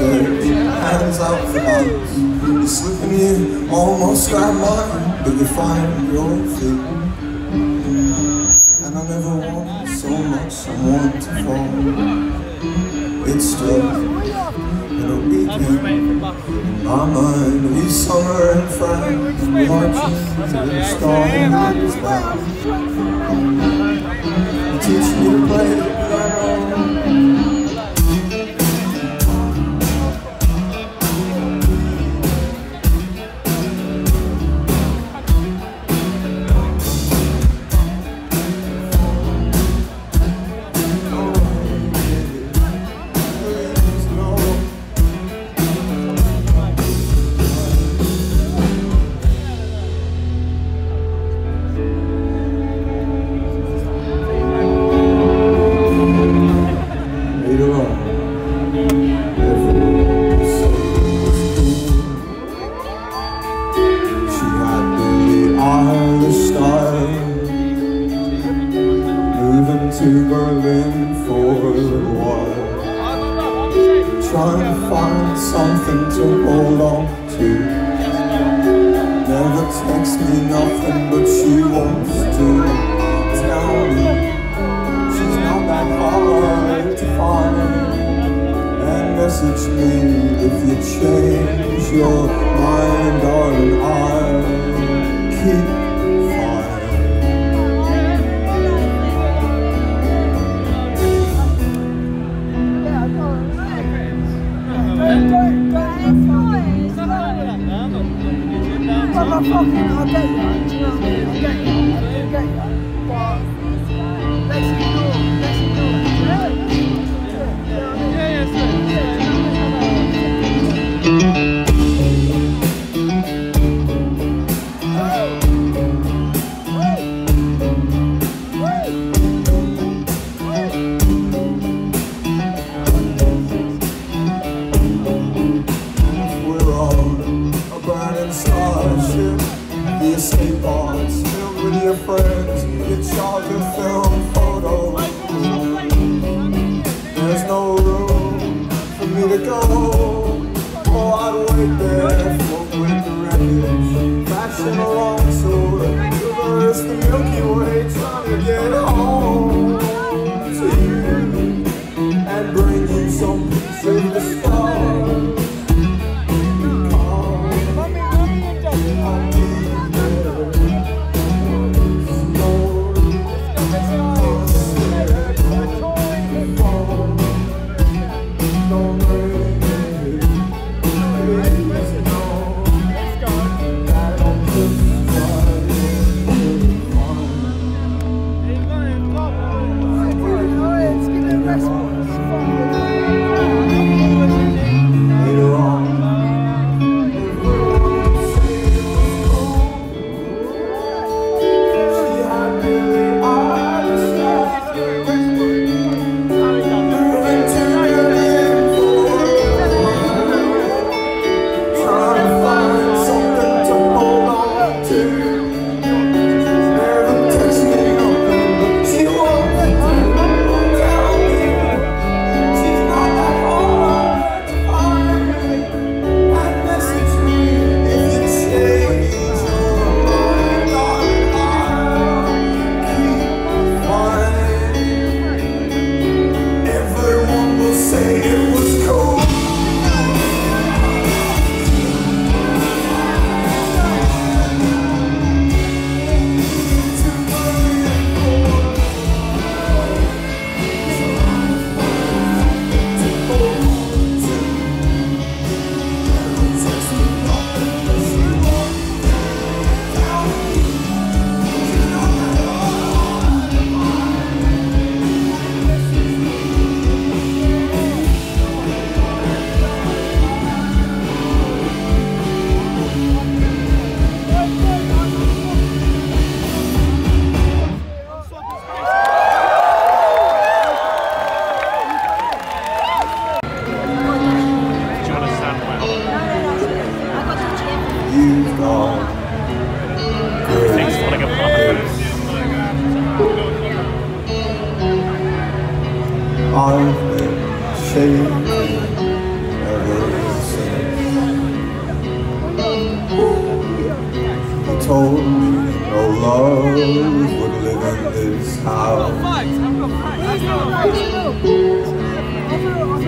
skirt, hands out for miles. You're slipping in, almost got mine, but you find your fit. And I never wanted so much someone to fall. It's just in a weekend. My mind, we summer and France, watching through the storm and the clouds.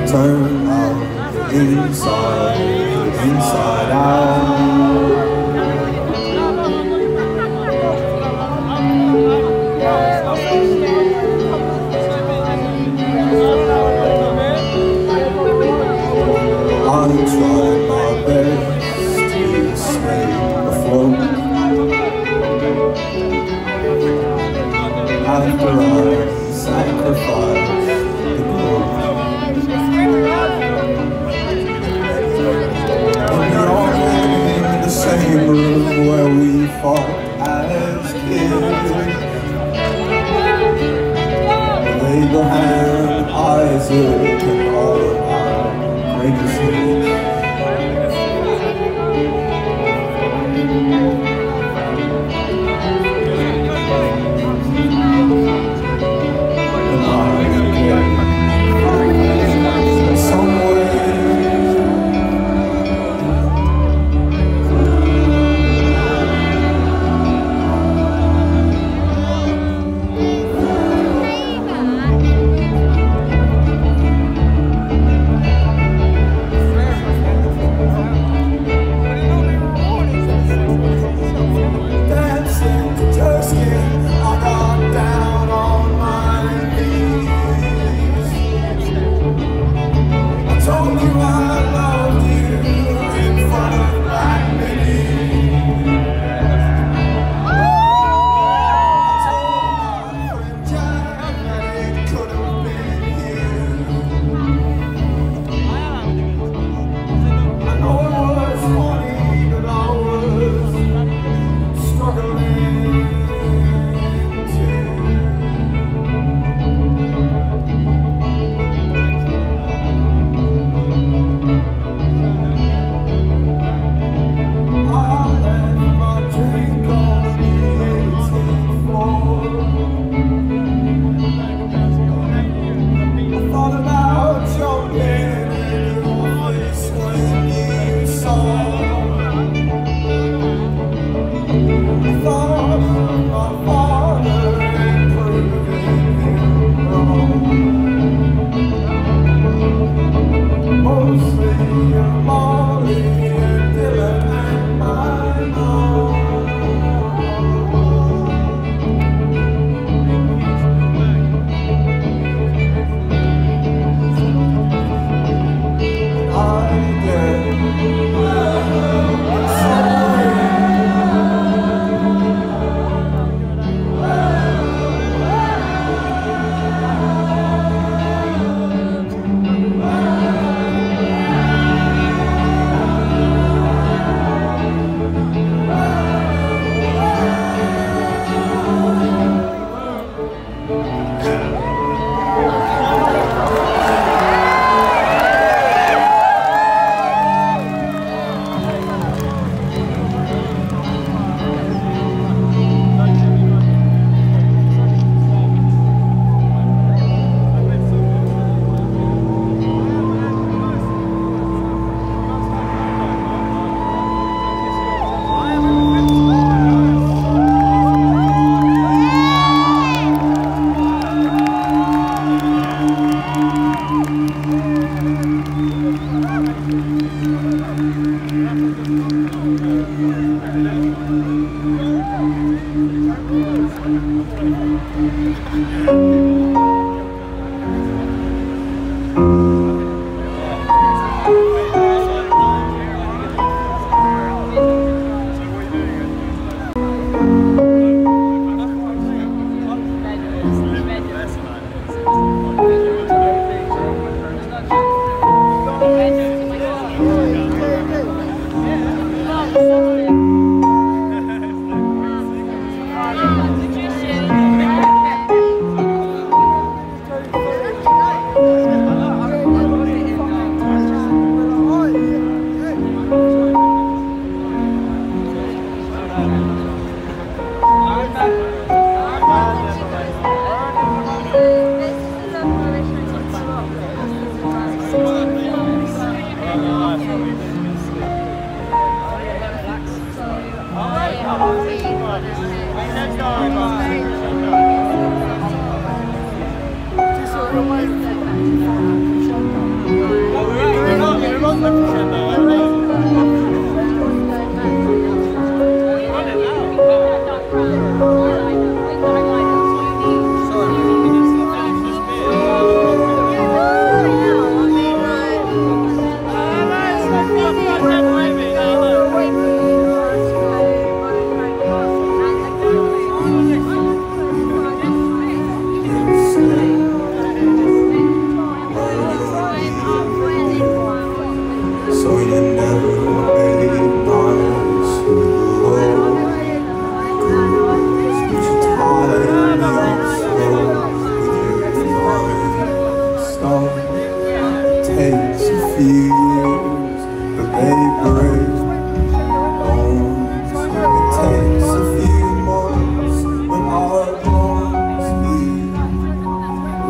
Turn out inside, inside out. 오.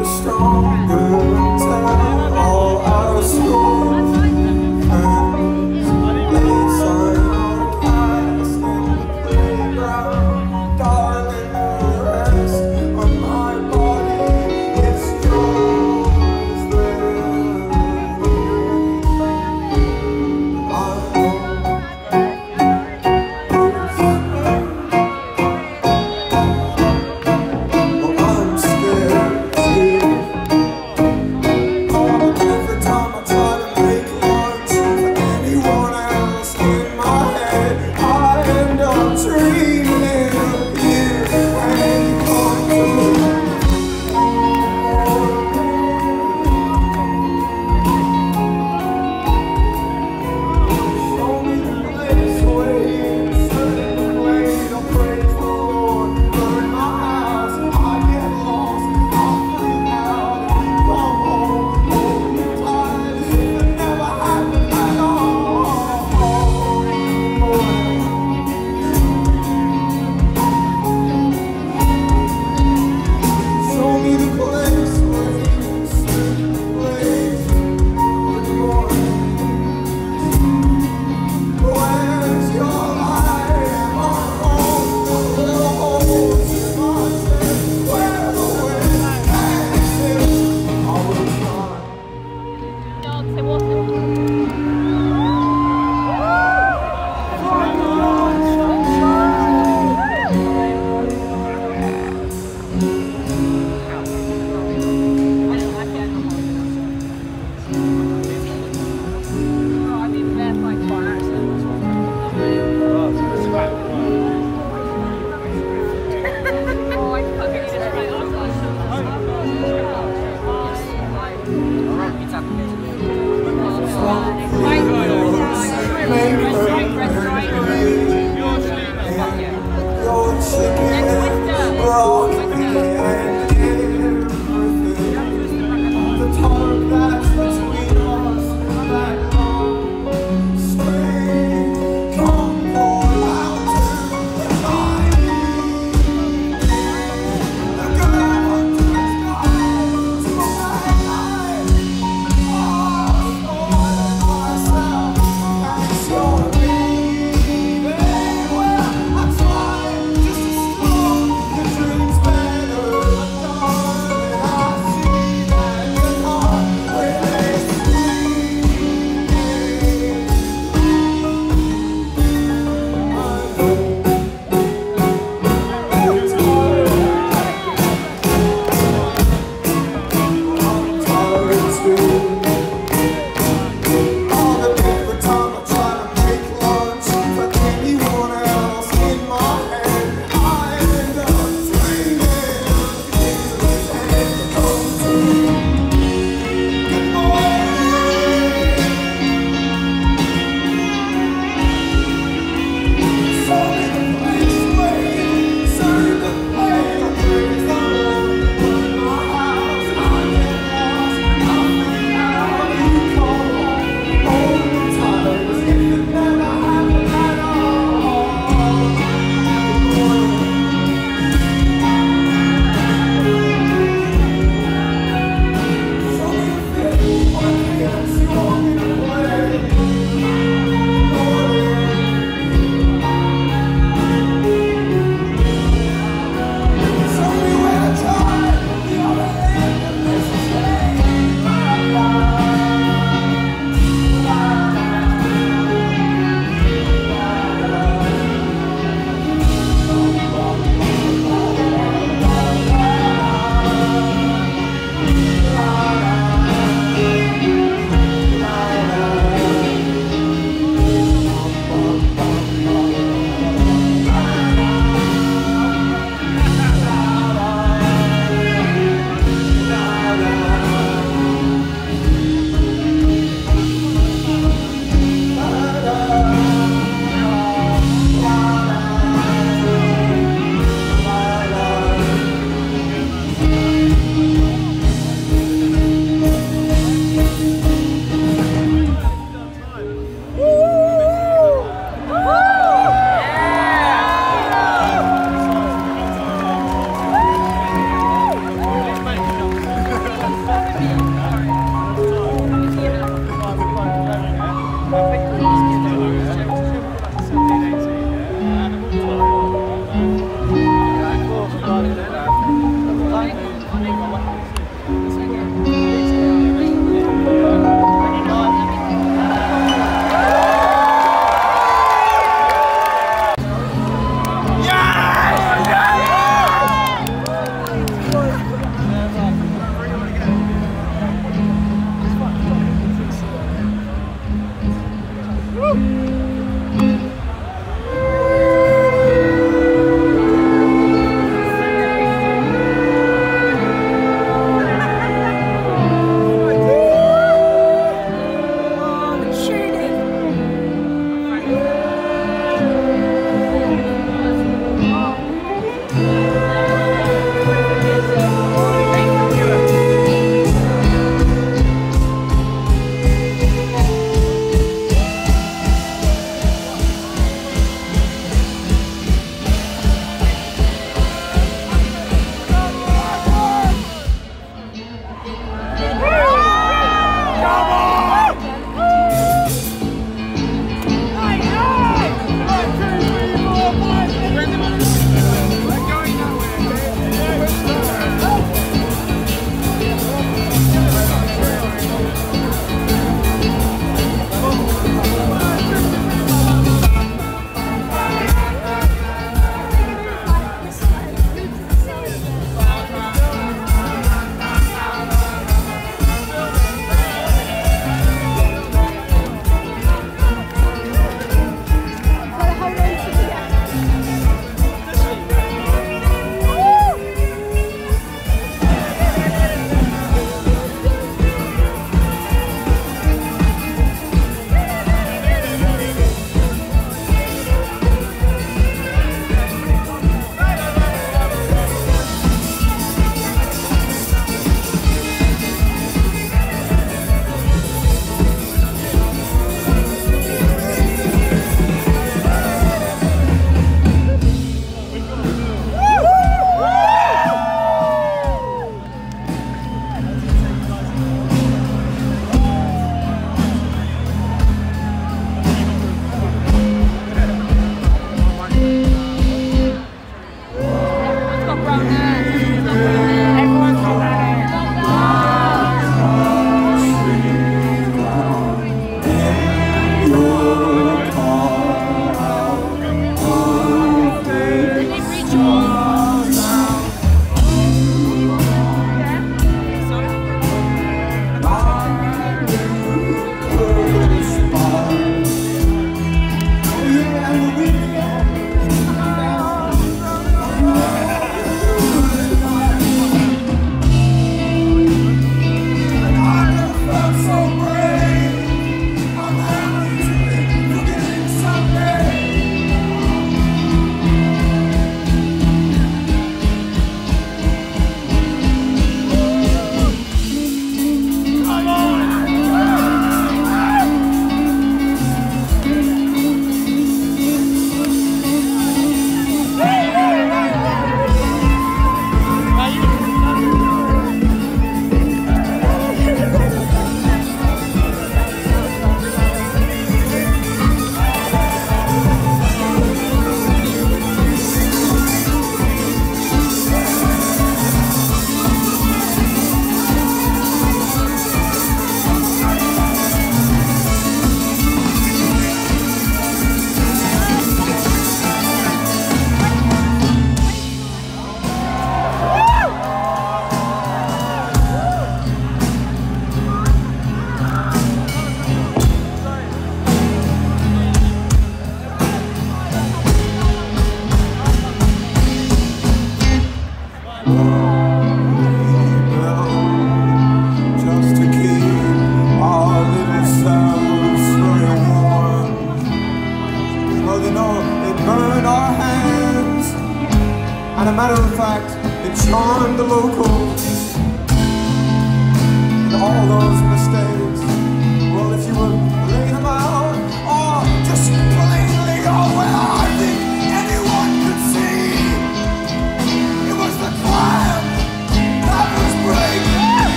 We're stronger tell all our stories.